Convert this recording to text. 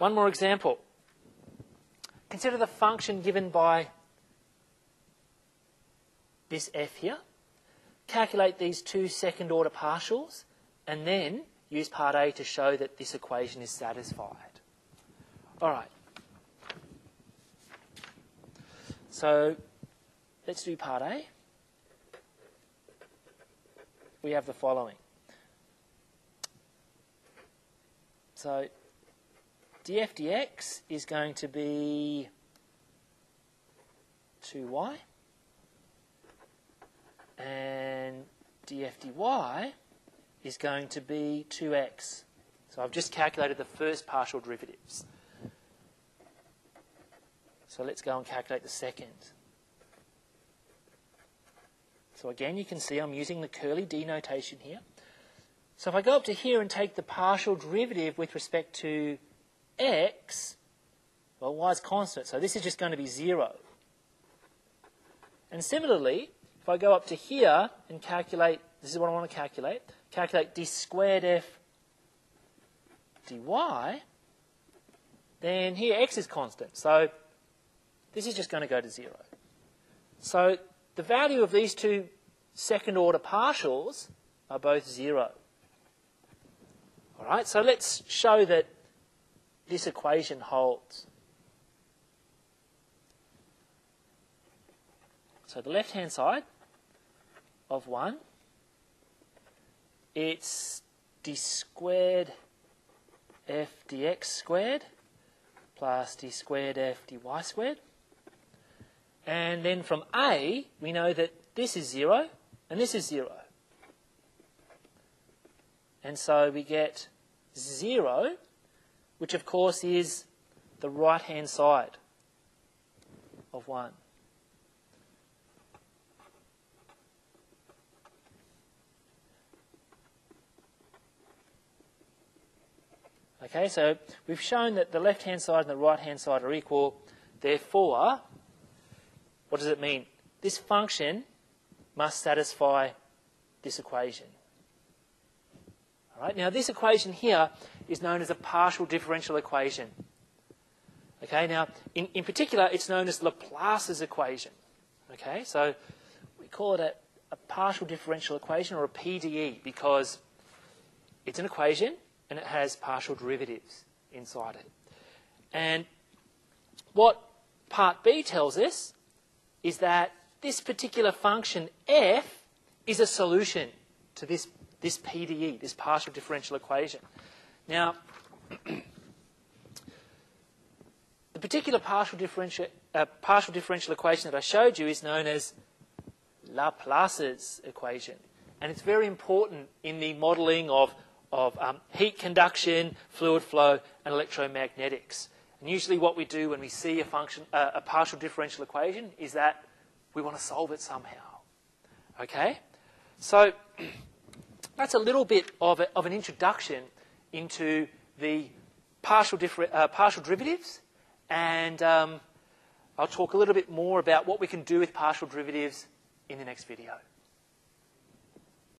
one more example. Consider the function given by this f here. Calculate these two second order partials and then use part A to show that this equation is satisfied. All right. So let's do part A. We have the following. So df dx is going to be 2y and df dy is going to be 2x. So I've just calculated the first partial derivatives. So let's go and calculate the second. So again, you can see I'm using the curly D notation here. So if I go up to here and take the partial derivative with respect to x, well, y is constant, so this is just going to be 0. And similarly, if I go up to here and calculate, this is what I want to calculate, calculate d squared f dy, then here x is constant. So this is just going to go to 0. So the value of these two second order partials are both 0. All right, so let's show that this equation holds. So the left-hand side of 1, it's d squared f dx squared plus d squared f dy squared. And then from A, we know that this is 0 and this is 0. And so we get 0 which of course is the right hand side of 1. Okay, so we've shown that the left hand side and the right hand side are equal. Therefore, what does it mean? This function must satisfy this equation. Right, now this equation here is known as a partial differential equation. Okay, now in, in particular, it's known as Laplace's equation. Okay, so we call it a, a partial differential equation or a PDE because it's an equation and it has partial derivatives inside it. And what part B tells us is that this particular function f is a solution to this, this PDE, this partial differential equation. Now, the particular partial differential, uh, partial differential equation that I showed you is known as Laplace's equation. And it's very important in the modelling of, of um, heat conduction, fluid flow, and electromagnetics. And usually what we do when we see a function, uh, a partial differential equation is that we want to solve it somehow. Okay? So that's a little bit of, a, of an introduction into the partial, uh, partial derivatives, and um, I'll talk a little bit more about what we can do with partial derivatives in the next video.